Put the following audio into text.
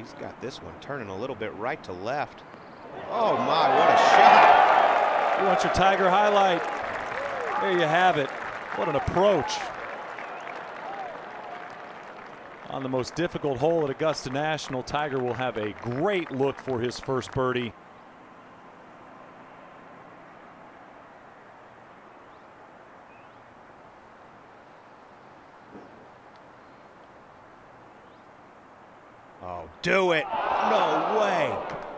he's got this one turning a little bit right to left. Oh my, what a shot. You want your Tiger highlight? There you have it. What an approach. On the most difficult hole at Augusta National, Tiger will have a great look for his first birdie. Oh, do it. No way.